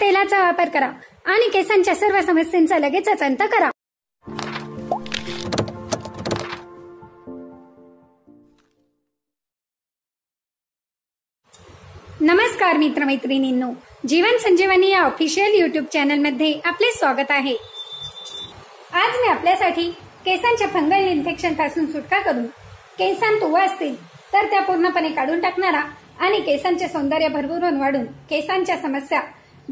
तेलाचा वापर करा आणि केसांच्या सर्व समस्यांचा लगेचच अंत करा. नमस्कार मित्रमैत्रिणींनो जीवन संजीवनी या ऑफिशियल युट्यूब चॅनलमध्ये आपले स्वागत आहे. आज मी आपल्यासाठी केसांच्या फंगल इन्फेक्शनपासून सुटका करून केसांत उवा असतील तर त्या पूर्णपणे काढून टाकणारा आणि केसांचे सौंदर्य भरभरून वाढून केसांच्या समस्या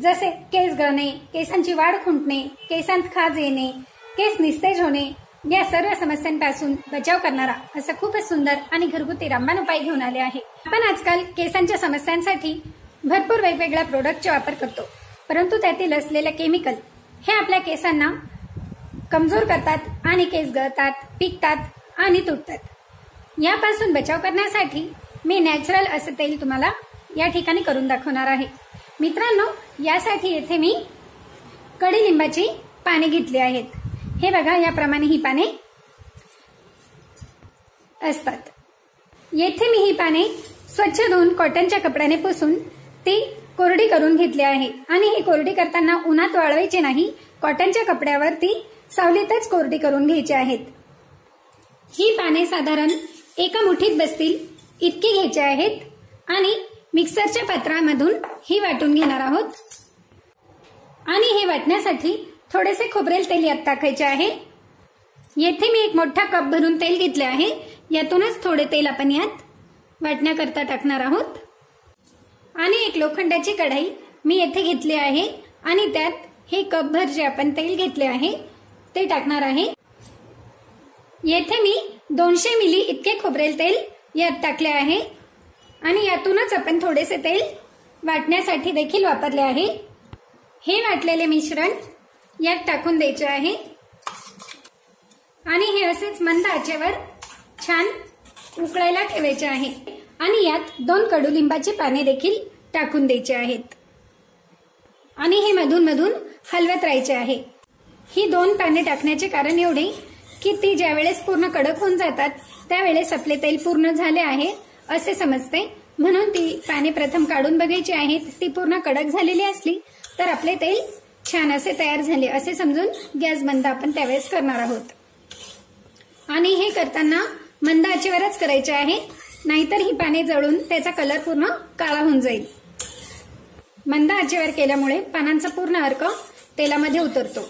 जसे केस गळणे केसांची वाढ खुंटणे केसांत खाज येणे केस निस्तेज होणे या सर्व समस्यांपासून बचाव करणारा असं खूपच सुंदर आणि घरगुती रामबाण उपाय घेऊन आले आहे. आपण आजकाल केसांच्या समस्यांसाठी भरपूर वेगवेगळ्या प्रोडक्टचा वापर करतो. परंतु त्यातील असलेले केमिकल हे आपल्या केसांना कमजोर करतात आणि केस गळतात पिकतात आणि तुटतात. यापासून बचाव करण्यासाठी मी नॅचरल असं तेल तुम्हाला या ठिकाणी करून दाखवणार आहे. मित्रांनो यासाठी येथे मी कडीलिंबाची पाने घेतली आहेत. हे बघा याप्रमाणे ही पाने असतात. येथे मी ही पाने स्वच्छ धुवून कॉटनच्या कपड्याने पुसून ती कोरडी करून घेतली आहे. आणि ही कोरडी करताना उन्हात वाळवायची नाही कॉटनच्या कपड्यावर ती सावलीतच कोरडी करून घ्यायची आहेत. ही पाने साधारण एका मुठीत बसतील इतकी घ्यायची आहेत. आणि मिक्सरच्या पात्रामधून ही वाटून घेणार आहोत. आणि हे वाटण्यासाठी थोडेसे खोबरेल तेल यात टाकायचे आहे. येथे मी एक मोठा कप भरून तेल घेतले आहे. यातूनच थोडे तेल आपण यात वाटण्याकरता टाकणार आहोत. आणि एक लोखंडाची कढाई मी येथे घेतली आहे. आणि त्यात हे कपभर जे आपण तेल घेतले आहे ते टाकणार आहे. येथे मी दोनशे मिली इतके खोबरेल तेल यात टाकले आहे. आणि यातूनच आपण थोडेसे तेल वाटण्यासाठी देखील वापरले आहे. हे वाटलेले मिश्रण यात टाकून द्यायचे आहे. आणि हे असेच मंद आचेवर छान उकळायला ठेवायचे आहे. आणि यात दोन कडुलिंबाची पाने देखील टाकून द्यायचे आहेत. आणि हे मधून मधून हलवत राहायचे आहे. ही दोन पाने टाकण्याचे कारण एवढे की ती ज्या वेळेस पूर्ण कडक होऊन जातात त्यावेळेस आपले तेल पूर्ण झाले आहे असे समजते म्हणून ती पाने प्रथम काढून बघायची आहेत. ती पूर्ण कडक झालेली असली तर आपले तेल छान असे तयार झाले. असे समजून गॅस बंद आपण त्यावेळेस करणार आहोत. आणि हे करताना मंद आचेवरच करायचे आहे. नाहीतर ही पाने जळून त्याचा कलर पूर्ण काळा होऊन जाईल. मंद आचेवर केल्यामुळे पानांचा पूर्ण अर्क तेलामध्ये उतरतो.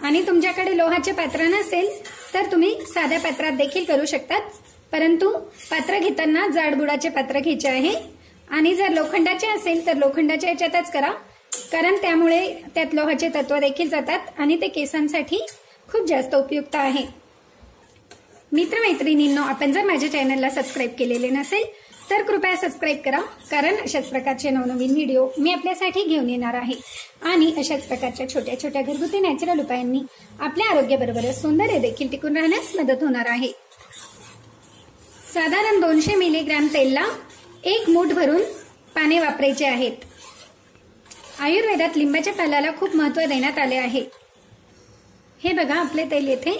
आणि तुमच्याकडे लोहाचे पात्र नसेल तर तुम्ही साध्या पात्रात देखील करू शकतात. परंतु पात्र घेताना जाडबुडाचे पात्र घ्यायचे आहे. आणि जर लोखंडाचे असेल तर लोखंडाच्या याच्यातच करा. कारण त्यामुळे त्यात लोहाचे तत्व देखील जातात आणि ते केसांसाठी खूप जास्त उपयुक्त आहे. मित्रमैत्रिणींनो आपण जर माझ्या चॅनलला सबस्क्राईब केलेले नसेल तर कृपया सबस्क्राईब करा. कारण अशाच प्रकारचे नवनवीन व्हिडिओ मी आपल्यासाठी घेऊन येणार आहे. आणि अशाच प्रकारच्या छोट्या छोट्या घरगुती नॅचरल उपायांनी आपल्या आरोग्याबरोबरच सौंदर्य देखील टिकून राहण्यास मदत होणार आहे. साधारण दोनशे मिलीग्रॅम तेलला एक मूठ भरून पाने वापरायचे आहेत. आयुर्वेदात लिंबाच्या पाल्याला खूप महत्त्व देण्यात आले आहे. हे बघा आपले तेल येथे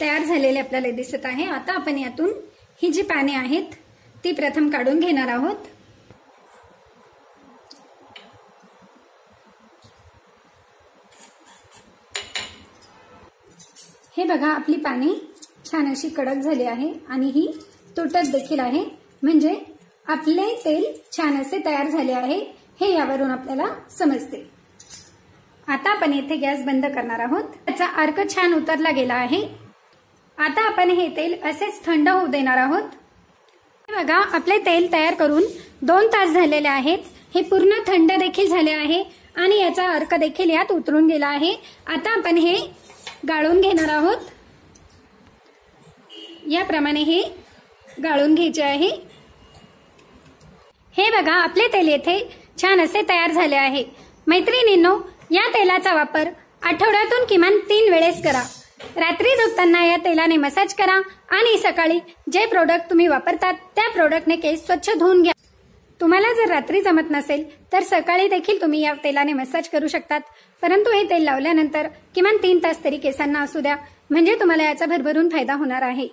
तयार झालेले आपल्याला दिसत आहे. आता आपण यातून ही जी पाने आहेत ती प्रथम काढून घेणार आहोत. हे बघा आपली पाने छान अशी कडक झाली आहे आणि ही तुटत देखील आहे. म्हणजे आपले तेल छान असे तयार झाले आहे. हे यावरून आपल्याला समजते. आता आपण येथे गॅस बंद करणार आहोत. त्याचा अर्क छान उतरला गेला आहे. आता आपण हे तेल असेच थंड होऊ देणार आहोत. बघा आपले तेल तयार करून दोन तास झालेले आहेत. हे पूर्ण थंड देखील झाले आहे आणि याचा अर्क देखील यात उतरून गेला आहे. आता आपण हे गाळून घेणार आहोत. याप्रमाणे हे गाळून घ्यायचे आहे. हे बघा आपले तेल येथे छान असे तयार झाले आहे. मैत्रिणींनो या तेलाचा वापर आठवड्यातून किमान तीन वेळेस करा. रात्री झोपताना या तेलाने मसाज करा आणि सकाळी जे प्रोडक्ट तुम्ही वापरतात त्या प्रोडक्टने केस स्वच्छ धुवून घ्या. तुम्हाला जर रात्री जमत नसेल तर सकाळी देखील तुम्ही या तेलाने मसाज करू शकतात. परंतु हे तेल लावल्यानंतर किमान तीन तास तरी केसांना असू द्या. म्हणजे तुम्हाला याचा भरभरून फायदा होणार आहे.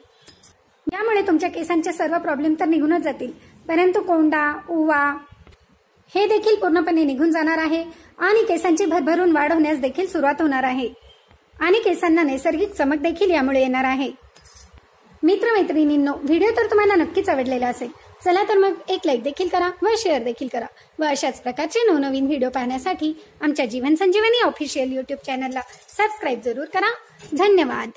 यामुळे तुमच्या केसांचे सर्व प्रॉब्लेम तर निघूनच जातील. परंतु कोंडा उवा हे देखील पूर्णपणे निघून जाणार आहे आणि केसांची भरभरून वाढ होण्यास देखील सुरुवात होणार आहे. आणि केसांना नैसर्गिक चमक देखील यामुळे येणार आहे. मित्रमैत्रिणींनो व्हिडिओ तर तुम्हाला नक्कीच आवडलेला असेल. चला तर मग एक लाईक देखील करा व शेअर देखील करा. व अशाच प्रकारचे नवनवीन व्हिडिओ पाहण्यासाठी आमच्या जीवन संजीवनी ऑफिशियल युट्यूब चॅनलला सबस्क्राईब जरूर करा. धन्यवाद.